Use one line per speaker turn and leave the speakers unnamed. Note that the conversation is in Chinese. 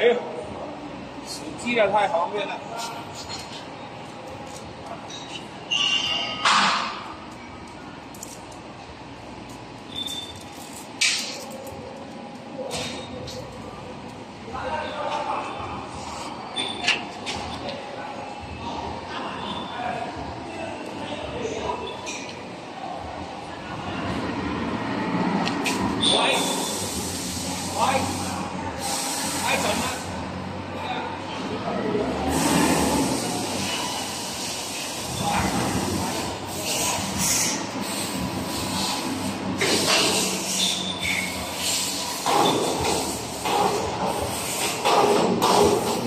哎，洗机了太方便了。喂喂，太准啦！Paulo.